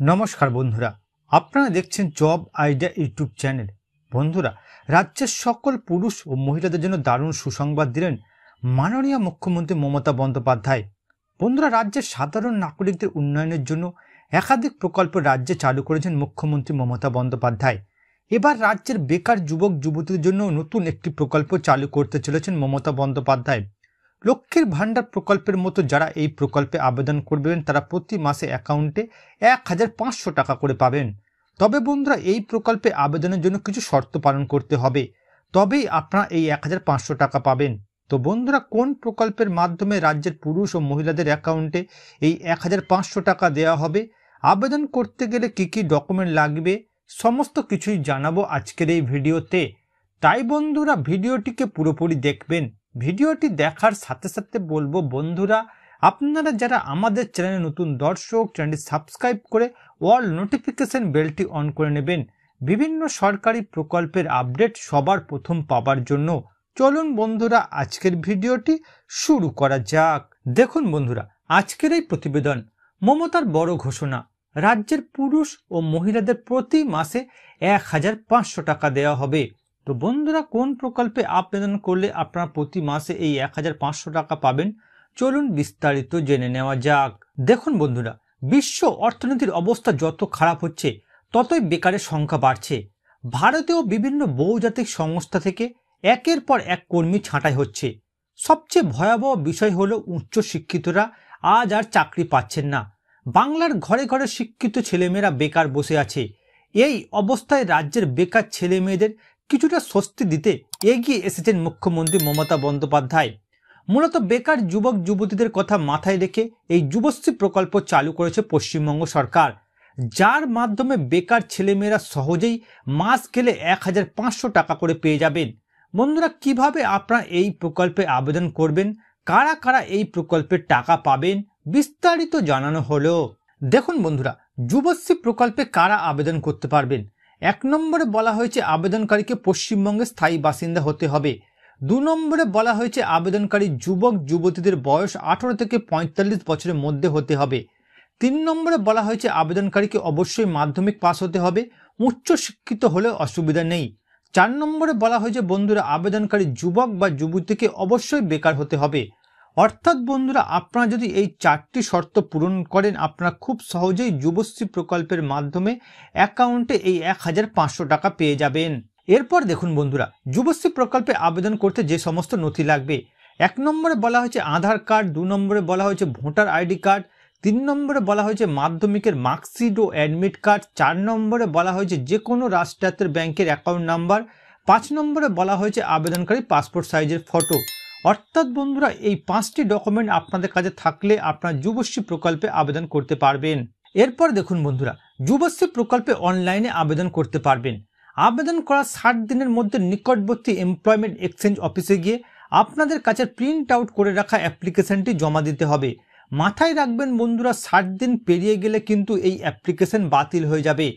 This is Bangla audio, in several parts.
নমস্কার বন্ধুরা, আপনারা দেখছেন জব আইডিয়া ইউটিউব চ্যানেল। বন্ধুরা, রাজ্যের সকল পুরুষ ও মহিলাদের জন্য দারুণ সুসংবাদ দিলেন মাননীয় মুখ্যমন্ত্রী মমতা বন্দ্যোপাধ্যায়। বন্ধুরা, রাজ্যের সাধারণ নাগরিকদের উন্নয়নের জন্য একাধিক প্রকল্প রাজ্যে চালু করেছেন মুখ্যমন্ত্রী মমতা বন্দ্যোপাধ্যায়। এবার রাজ্যের বেকার যুবক যুবতীদের জন্য নতুন একটি প্রকল্প চালু করতে চলেছেন মমতা বন্দ্যোপাধ্যায়। লক্ষ্মীর ভাণ্ডার প্রকল্পের মতো যারা এই প্রকল্পে আবেদন করবেন, তারা প্রতি মাসে অ্যাকাউন্টে এক হাজার পাঁচশো টাকা করে পাবেন। তবে বন্ধুরা, এই প্রকল্পে আবেদনের জন্য কিছু শর্ত পালন করতে হবে। তবেই আপনারা এই এক হাজার পাঁচশো টাকা পাবেন। তো বন্ধুরা, কোন প্রকল্পের মাধ্যমে রাজ্যের পুরুষ ও মহিলাদের অ্যাকাউন্টে এই এক হাজার পাঁচশো টাকা দেওয়া হবে? আবেদন করতে গেলে কি কি ডকুমেন্ট লাগবে? সমস্ত কিছুই জানাব আজকের এই ভিডিওতে। তাই বন্ধুরা, ভিডিওটিকে পুরোপুরি দেখবেন। ভিডিওটি দেখার সাথে সাথে বলব, বন্ধুরা, আপনারা যারা আমাদের চ্যানেলে নতুন দর্শক, চ্যানেলটি সাবস্ক্রাইব করে অল নোটিফিকেশন বেলটি অন করে নেবেন। বিভিন্ন সরকারি প্রকল্পের আপডেট সবার প্রথম পাবার জন্য। চলুন বন্ধুরা, আজকের ভিডিওটি শুরু করা যাক। দেখুন বন্ধুরা, আজকের এই প্রতিবেদন, মমতার বড় ঘোষণা। রাজ্যের পুরুষ ও মহিলাদের প্রতি মাসে এক হাজার পাঁচশো টাকা দেওয়া হবে। তো বন্ধুরা, কোন প্রকল্পে আবেদন করলে আপনারা প্রতি মাসে এই এক হাজার পাঁচশো টাকা পাবেন? চলুন বিস্তারিত জেনে নেওয়া যাক। দেখুন বন্ধুরা, বিশ্ব অর্থনীতির অবস্থা যত খারাপ হচ্ছে, ততই বেকারের সংখ্যা বাড়ছে। ভারতেও বিভিন্ন বহুজাতিক সংস্থা থেকে একের পর এক কর্মী ছাঁটাই হচ্ছে। সবচেয়ে ভয়াবহ বিষয় হলো উচ্চ শিক্ষিতরা আজ আর চাকরি পাচ্ছেন না। বাংলার ঘরে ঘরে শিক্ষিত ছেলেমেয়েরা বেকার বসে আছে। এই অবস্থায় রাজ্যের বেকার ছেলে মেয়েদের কিছুটা স্বস্তি দিতে এগিয়ে এসেছেন মুখ্যমন্ত্রী মমতা বন্দ্যোপাধ্যায়। মূলত বেকার যুবক যুবতীদের কথা মাথায় রেখে এই যুবশ্রী প্রকল্প চালু করেছে পশ্চিমবঙ্গ সরকার। যার মাধ্যমে বেকার ছেলেমেয়েরা সহজেই মাস গেলে এক হাজার পাঁচশো টাকা করে পেয়ে যাবেন। বন্ধুরা, কীভাবে আপনারা এই প্রকল্পে আবেদন করবেন? কারা কারা এই প্রকল্পের টাকা পাবেন? বিস্তারিত জানানো হলো। দেখুন বন্ধুরা, যুবশ্রী প্রকল্পে কারা আবেদন করতে পারবেন? এক নম্বরে বলা হয়েছে আবেদনকারীকে পশ্চিমবঙ্গের স্থায়ী বাসিন্দা হতে হবে। দু নম্বরে বলা হয়েছে আবেদনকারী যুবক, যুবতীদের বয়স আঠারো থেকে পঁয়তাল্লিশ বছরের মধ্যে হতে হবে। তিন নম্বরে বলা হয়েছে আবেদনকারীকে অবশ্যই মাধ্যমিক পাস হতে হবে। উচ্চ শিক্ষিত হলে অসুবিধা নেই। চার নম্বরে বলা হয়েছে বন্ধুরা, আবেদনকারী যুবক বা যুবতীকে অবশ্যই বেকার হতে হবে। অর্থাৎ বন্ধুরা, আপনারা যদি এই চারটি শর্ত পূরণ করেন, আপনারা খুব সহজেই যুবশ্রী প্রকল্পের মাধ্যমে অ্যাকাউন্টে এই এক হাজার পাঁচশো টাকা পেয়ে যাবেন। এরপর দেখুন বন্ধুরা, যুবশ্রী প্রকল্পে আবেদন করতে যে সমস্ত নথি লাগবে। এক নম্বরে বলা হয়েছে আধার কার্ড, দু নম্বরে বলা হয়েছে ভোটার আইডি কার্ড, তিন নম্বরে বলা হয়েছে মাধ্যমিকের মার্কশিট ও অ্যাডমিট কার্ড, চার নম্বরে বলা হয়েছে যে কোনো রাষ্ট্রায়ত্তের ব্যাংকের অ্যাকাউন্ট নাম্বার, পাঁচ নম্বরে বলা হয়েছে আবেদনকারী পাসপোর্ট সাইজের ফটো। অর্থাৎ বন্ধুরা, এই পাঁচটি ডকুমেন্ট আপনাদের কাছে থাকলে আপনার যুবশ্রী প্রকল্পে আবেদন করতে পারবেন। এরপর দেখুন বন্ধুরা, যুবশ্রী প্রকল্পে অনলাইনে আবেদন করতে পারবেন। আবেদন করার ষাট দিনের মধ্যে নিকটবর্তী এমপ্লয়মেন্ট এক্সচেঞ্জ অফিসে গিয়ে আপনাদের কাছে প্রিন্ট আউট করে রাখা অ্যাপ্লিকেশনটি জমা দিতে হবে। মাথায় রাখবেন বন্ধুরা, ষাট দিন পেরিয়ে গেলে কিন্তু এই অ্যাপ্লিকেশন বাতিল হয়ে যাবে।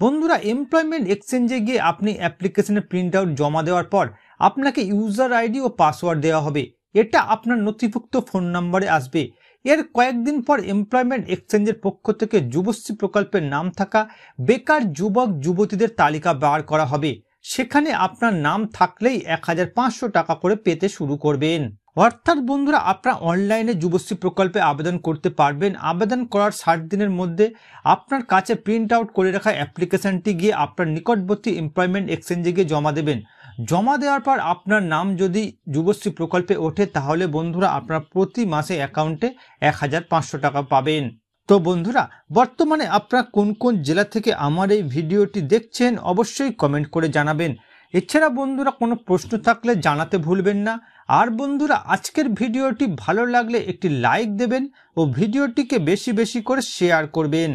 বন্ধুরা এমপ্লয়মেন্ট এক্সচেঞ্জে গিয়ে আপনি অ্যাপ্লিকেশনের প্রিন্ট আউট জমা দেওয়ার পর আপনাকে ইউজার আইডি ও পাসওয়ার্ড দেওয়া হবে। এটা আপনার নথিভুক্ত ফোন নম্বরে আসবে। এর কয়েকদিন পর এমপ্লয়মেন্ট এক্সচেঞ্জের পক্ষ থেকে যুবশ্রী প্রকল্পের নাম থাকা বেকার যুবক যুবতীদের তালিকা বার করা হবে। সেখানে আপনার নাম থাকলেই এক হাজার পাঁচশো টাকা করে পেতে শুরু করবেন। অর্থাৎ বন্ধুরা, আপনারা অনলাইনে যুবশ্রী প্রকল্পে আবেদন করতে পারবেন। আবেদন করার ষাট দিনের মধ্যে আপনার কাছে প্রিন্ট আউট করে রাখা অ্যাপ্লিকেশনটি গিয়ে আপনার নিকটবর্তী এমপ্লয়মেন্ট এক্সচেঞ্জে গিয়ে জমা দেবেন। জমা দেওয়ার পর আপনার নাম যদি যুবশ্রী প্রকল্পে ওঠে, তাহলে বন্ধুরা আপনার প্রতি মাসে অ্যাকাউন্টে এক হাজার পাঁচশো টাকা পাবেন। তো বন্ধুরা, বর্তমানে আপনারা কোন কোন জেলা থেকে আমার এই ভিডিওটি দেখছেন, অবশ্যই কমেন্ট করে জানাবেন। এছাড়া বন্ধুরা, কোনো প্রশ্ন থাকলে জানাতে ভুলবেন না। আর বন্ধুরা, আজকের ভিডিওটি ভালো লাগলে একটি লাইক দেবেন ও ভিডিওটিকে বেশি বেশি করে শেয়ার করবেন।